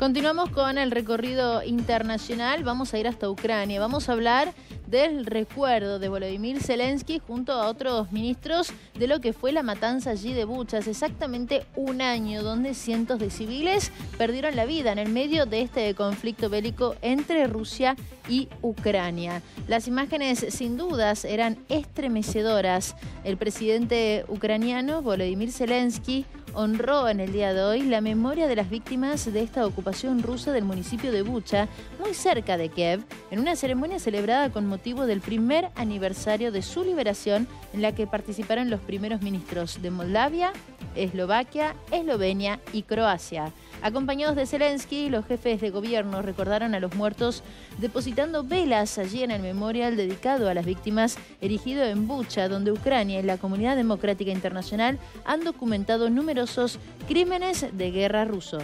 Continuamos con el recorrido internacional. Vamos a ir hasta Ucrania. Vamos a hablar del recuerdo de Volodymyr Zelensky junto a otros ministros de lo que fue la matanza allí de Buchas. Exactamente un año donde cientos de civiles perdieron la vida en el medio de este conflicto bélico entre Rusia y Ucrania. Las imágenes sin dudas eran estremecedoras. El presidente ucraniano Volodymyr Zelensky honró en el día de hoy la memoria de las víctimas de esta ocupación rusa del municipio de Bucha, muy cerca de Kiev, en una ceremonia celebrada con motivo del primer aniversario de su liberación en la que participaron los primeros ministros de Moldavia, Eslovaquia, Eslovenia y Croacia. Acompañados de Zelensky, los jefes de gobierno recordaron a los muertos depositando velas allí en el memorial dedicado a las víctimas erigido en Bucha, donde Ucrania y la comunidad democrática internacional han documentado numerosos crímenes de guerra rusos.